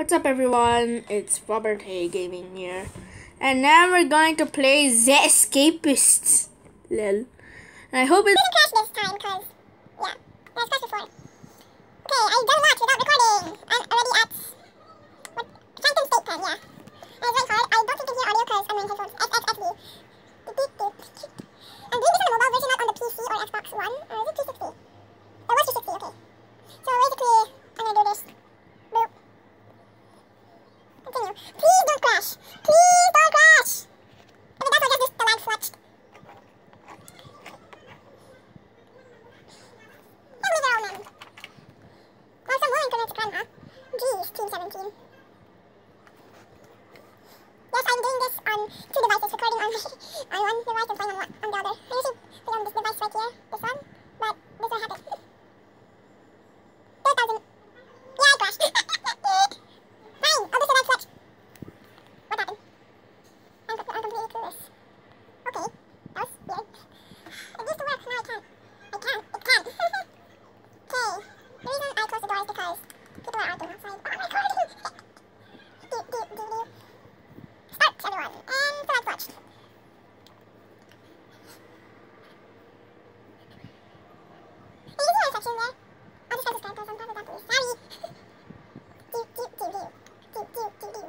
What's up everyone? It's Robert Hay Gaming here. And now we're going to play The Escapists. Lil. And I hope it didn't crash this time because, yeah, that's crashed before. Okay, I've done a lot without recording. I'm already at, what, Shankton State Pen, yeah. And it's very hard. I don't think you hear audio because I'm wearing headphones. XXXD. I'm doing this on the mobile version, not on the PC or Xbox One. Or is it 360? It was 360, okay. So basically, I'm gonna do this. Boop. Continue. Please don't crash. Please don't crash. If it does, I guess this, Stalag Flucht. Hello there, old man. Well, some more internet to climb, huh? Jeez, Team 17. Yes, I'm doing this on two devices, recording on, on one device and playing on, one, on the other. I usually play on this device right here, this one, but this will happen. 3000. Yeah, I crashed. Fine, I'll just select switch. What happened? I'm, I'm completely clueless. Okay, that was weird. It used to work, now I can't. I can't, it can't. okay, the reason I closed the door is because people are arguing outside. Oh my god! do, do, do, do. Start, everyone, and select watch. Hey, is there a section there? I'll just try to start those on top of that, please. Sorry. do, do, do, do. Do, do, do, do.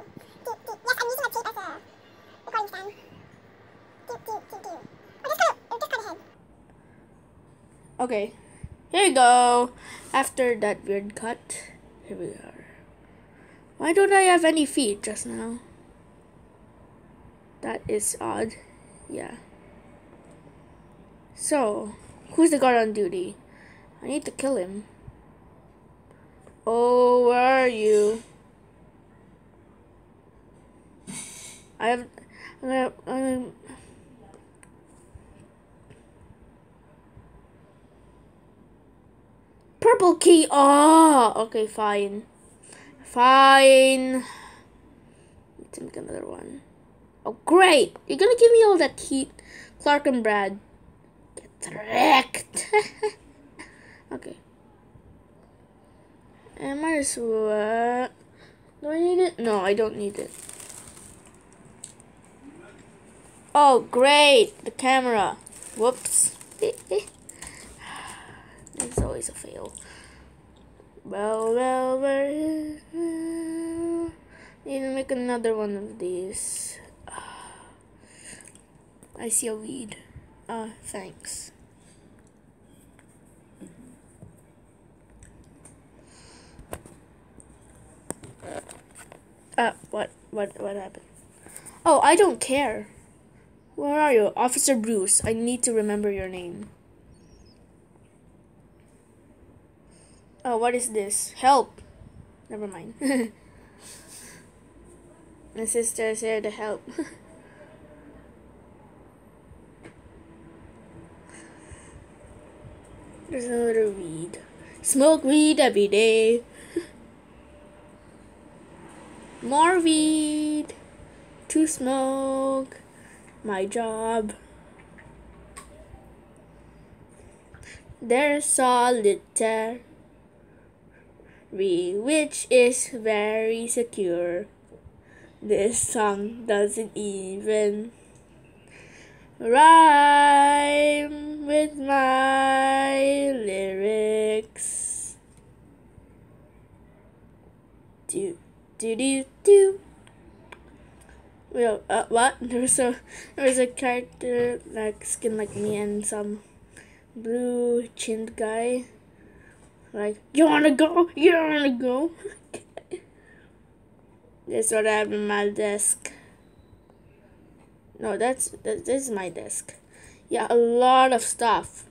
Do, do. Yes, I'm using a tape as a recording stand. Do, do, do, do. Oh, just kind of, just kind of head. Okay. Here you go. After that weird cut, here we are. Why don't I have any feet just now? That is odd. Yeah. So, who's the guard on duty? I need to kill him. Oh, where are you? I have. I'm. I'm, Purple key. Oh, okay, fine. Fine. Let's make another one. Oh, great. You're gonna give me all that heat. Clark and Brad. Get wrecked. okay. I might as well. Do I need it? No, I don't need it. Oh, great. The camera. Whoops. Always a fail. Well, well, well. Need to make another one of these. I see a weed. Uh, thanks. Uh, what, what, what happened? Oh, I don't care. Where are you? Officer Bruce. I need to remember your name. Oh, what is this? Help! Never mind. My sister is here to help. There's another weed. Smoke weed every day. More weed to smoke. My job. There's solitaire which is very secure. This song doesn't even rhyme with my lyrics. Do do do do. Well, uh, what? There's a there's a character like skin like me and some blue chinned guy. Like, you wanna go? You wanna go? this is what I have in my desk. No, that's that, this is my desk. Yeah, a lot of stuff.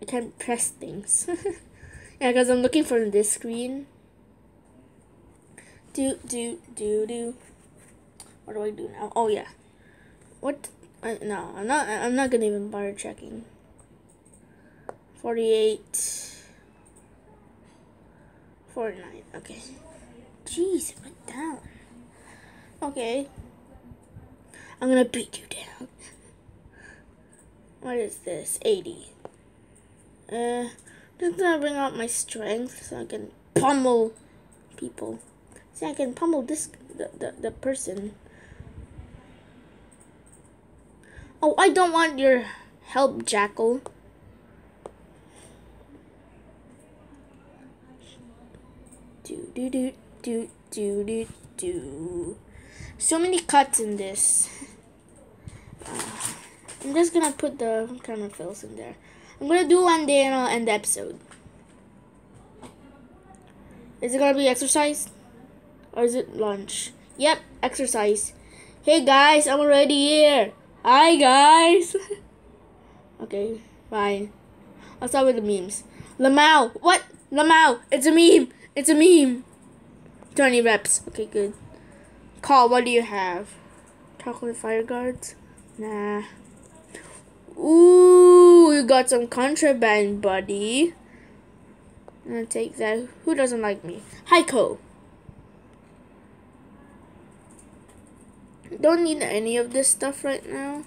I can't press things. yeah, because I'm looking for this screen. Do do do do. What do I do now? Oh yeah. What? Uh, no, I'm not. I'm not gonna even bother checking. 48 49 okay jeez it went down okay i'm gonna beat you down what is this 80 uh just gonna bring out my strength so i can pummel people. See, I can pummel this the, the, the person. Oh, I don't want your help, Jackal. Do do do do do do. So many cuts in this. Uh, I'm just gonna put the camera fills in there. I'm gonna do one day and I'll end the episode. Is it gonna be exercise? Or is it lunch? Yep, exercise. Hey guys, I'm already here. Hi guys. okay, fine. I'll start with the memes. Lamau, what? Lamau, it's a meme. It's a meme. 20 reps. Okay, good. Call, what do you have? Chocolate fire guards? Nah. Ooh, you got some contraband, buddy. I'm gonna take that. Who doesn't like me? Heiko. Don't need any of this stuff right now.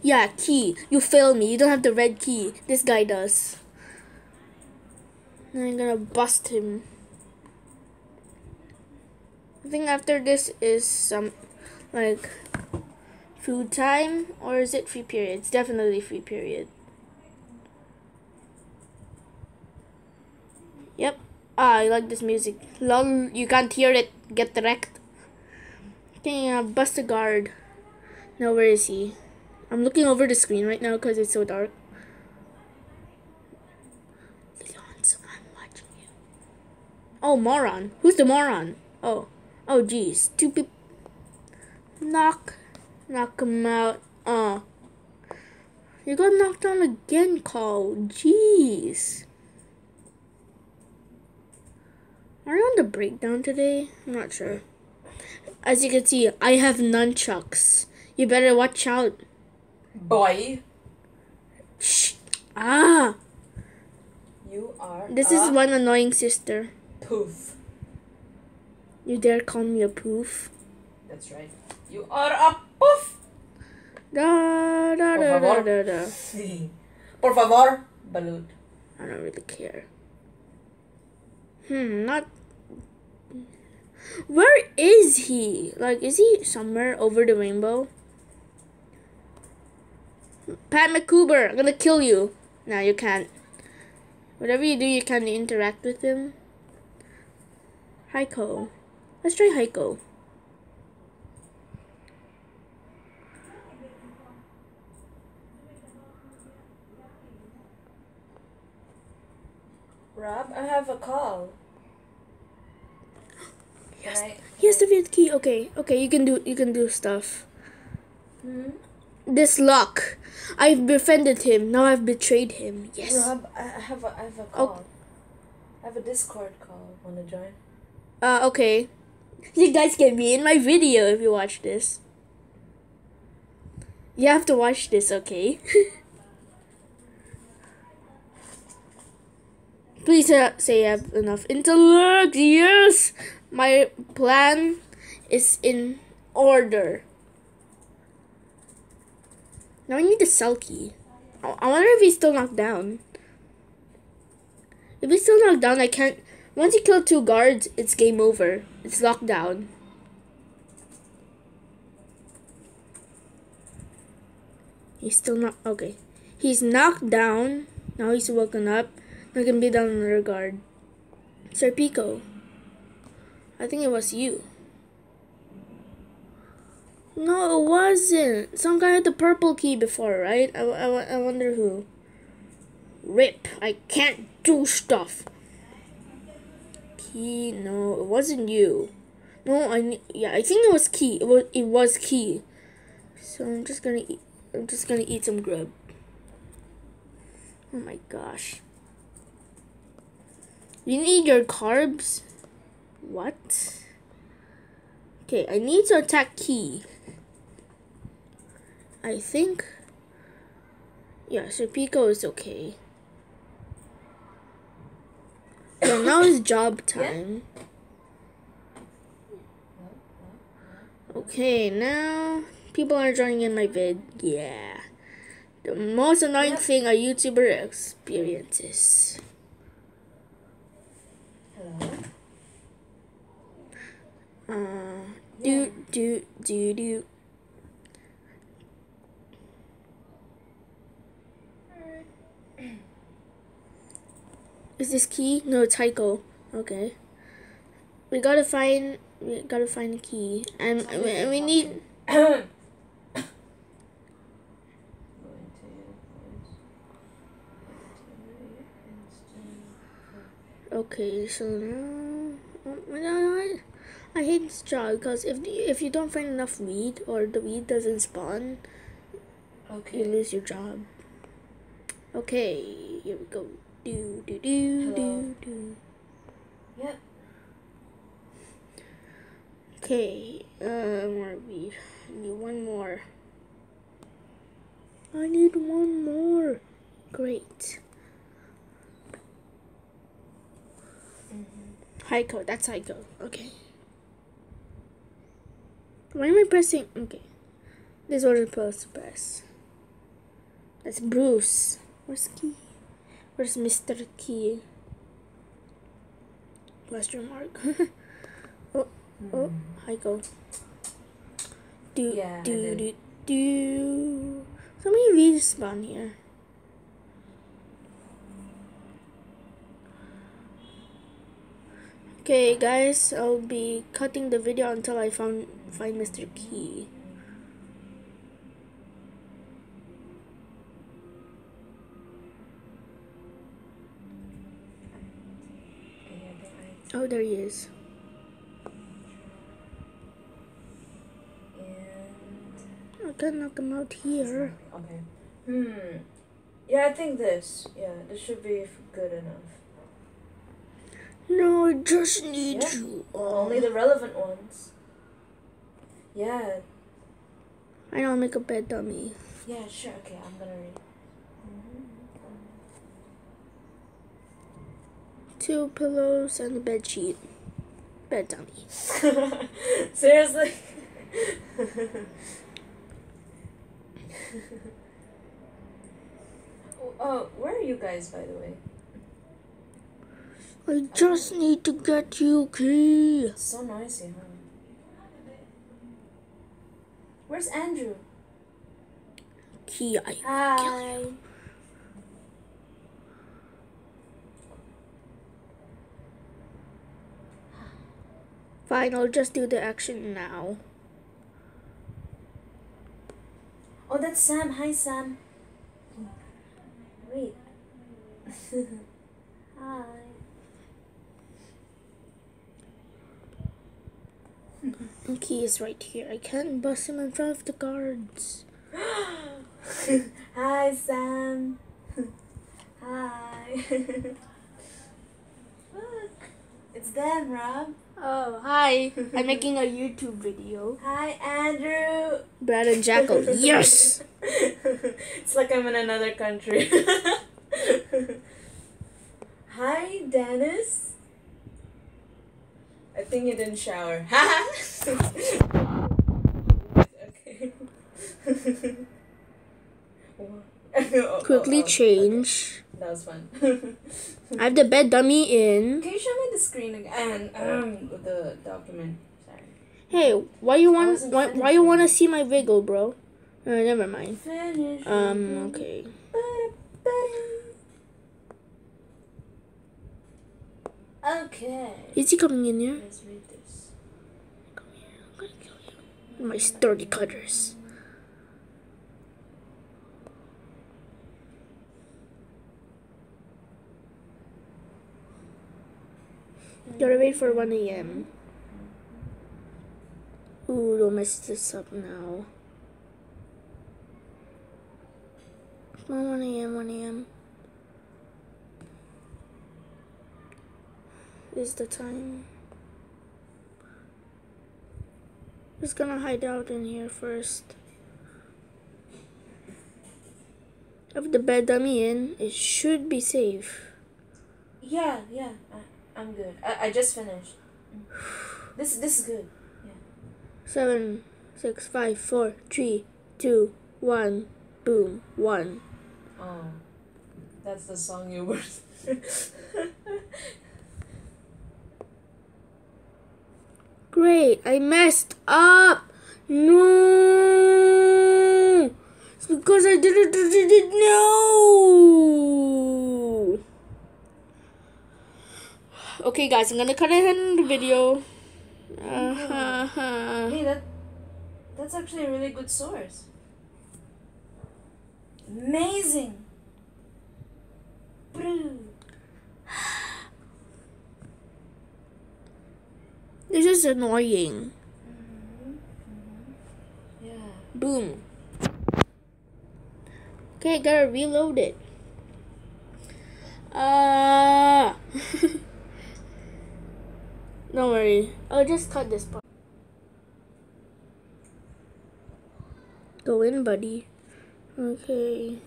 Yeah, key. You fail me. You don't have the red key. This guy does. I'm gonna bust him. I think after this is some like food time or is it free period? It's definitely free period. Yep. Ah, I like this music. Lol, you can't hear it. Get wrecked. Okay, uh, bust a guard. Now, where is he? I'm looking over the screen right now because it's so dark. Oh, moron. Who's the moron? Oh. Oh, geez. Two people. Knock. Knock him out. Uh. You got knocked down again, Call. Jeez. Are you on the breakdown today? I'm not sure. As you can see, I have nunchucks. You better watch out. Boy, Shh. Ah. you are This is one annoying sister. Poof. You dare call me a poof? That's right. You are a poof. Da da Por da da da da. Por favor, balut. I don't really care. Hmm, not. Where is he? Like, is he somewhere over the rainbow? Pat McCoober, I'm gonna kill you. No, you can't. Whatever you do, you can't interact with him. Heiko. Let's try Heiko. Rob, I have a call. Yes. I- He the vid key. Okay, okay, you can do you can do stuff. Hmm? This luck. I've befriended him. Now I've betrayed him. Yes. Rob, I I have a I have a call. I have a Discord call. Wanna join? Uh, okay. You guys can be in my video if you watch this. You have to watch this, okay? Please uh, say I have enough intellect. Yes! My plan is in order. Now I need the key. I I wonder if he's still knocked down. If he's still knocked down, I can't. Once you kill two guards, it's game over. It's locked down. He's still not okay. He's knocked down. Now he's woken up. Now I can be down another guard. Sir Pico. I think it was you. No, it wasn't. Some guy had the purple key before, right? I, I, I wonder who. Rip. I can't do stuff. Key. No, it wasn't you. No, I yeah, I think it was key. It was it was key. So I'm just gonna eat. I'm just gonna eat some grub. Oh my gosh. You need your carbs. What? Okay, I need to attack key. I think. Yeah, so Pico is okay. Yeah, now it's job time. Okay, now people are joining in my vid. Yeah. The most annoying thing a YouTuber experiences. Hello. Uh, do do do do. Is this key? No, it's Heiko. Okay. We gotta find. We gotta find a key, and we, we need. Go into your voice. Activate instant. Okay, so now. um, No, no, I, I hate this job because if if you don't find enough weed or the weed doesn't spawn, you Okay. lose your job. Okay, here we go. Do do do Hello. do do. Yep. Okay, uh, more. I need one more. I need one more. Great. Heiko, that's Heiko. Okay. Why am I pressing? Okay. This was supposed to press. That's Bruce. Where's Key? Where's Mr. Key? Question mark. oh, oh, hmm. Heiko. Do, Yeah, do, do, do. So many weeds spawn here. Okay, guys, I'll be cutting the video until I found find Mr. Key. Okay, I think I Oh, there he is. and I can knock him out here. okay. Hmm. Yeah, I think this. Yeah, this should be good enough. No, I just need Yeah. you. Only the relevant ones. Yeah. I know, I'll make a bed dummy. Yeah. Sure. Okay, I'm gonna read. Two pillows and a bed sheet. Bed dummy. Seriously. Oh, oh, where are you guys, by the way? I just need to get you key. It's so noisy, huh? Where's Andrew? Key, I. Hi. Fine, I'll just do the action now. Oh, that's Sam. Hi, Sam. Wait. Hi. And key is right here. I can't bust him in front of the guards. Hi, Sam. Hi. Look, it's them, Rob. Oh, hi. I'm making a YouTube video. Hi, Andrew. Brad and Jackal. Yes! it's like I'm in another country. Hi, Dennis. I think you didn't shower. okay. Oh, oh, Quickly oh, oh, change. That was fun. I have the bed dummy in. Can you show me the screen again? Um, the document. Sorry. Hey, why you want why, why you want to see my wiggle, bro? Uh, never mind. Finish. Um, okay. Okay. Is he coming in here? Let's read this. Come here. I'm gonna kill you. My sturdy cutters. Gotta wait for 1 a.m. Ooh, don't mess this up now. Come on, 1 a.m., 1 a.m. Is the time. Just gonna hide out in here first. Have the bed dummy in, it should be safe. Yeah, yeah. I, I'm good. I, I just finished. Mm. This this is good. Yeah. Seven, six, five, four, three, two, one, boom, one. Oh, that's the song you were. great. I messed up. No. It's because I didn't, didn't know. Okay, guys, I'm gonna cut it in the video. Uh-huh. Hey, that that's actually a really good source. Amazing. Brew. This is annoying. Yeah. Boom. Okay, gotta reload it. Uh Don't. I'll oh, just cut this part. Go in, buddy. Okay.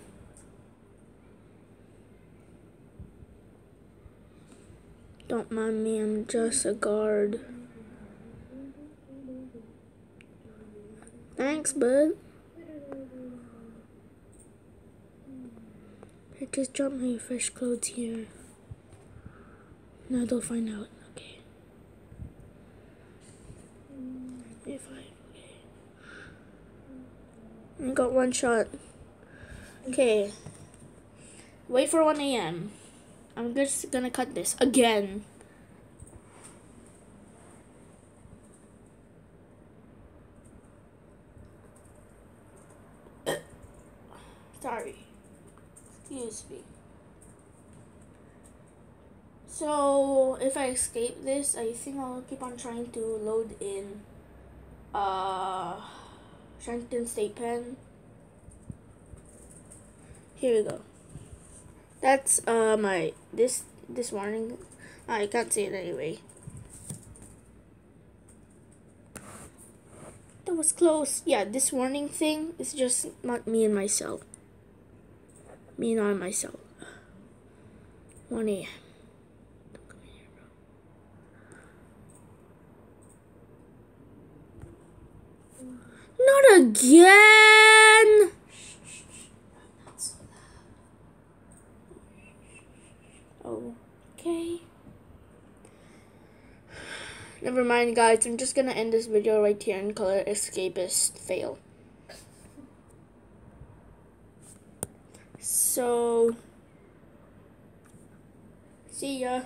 Don't mind me, I'm just a guard. Thanks, bud. I just dropped my fresh clothes here. Now they'll find out. Okay. If I okay. I got one shot. Okay. Wait for 1 a.m. I'm just gonna cut this again. Sorry. Excuse me. So, if I escape this, I think I'll keep on trying to load in uh, Shankton State Pen. Here we go. That's uh my this this warning. I can't see it anyway. That was close. Yeah, this warning thing is just not me and myself. Me and I myself. 1 a.m. Don't come in here, bro. Not again! Okay. Never mind, guys. I'm just gonna end this video right here and color escapist fail. So, see ya.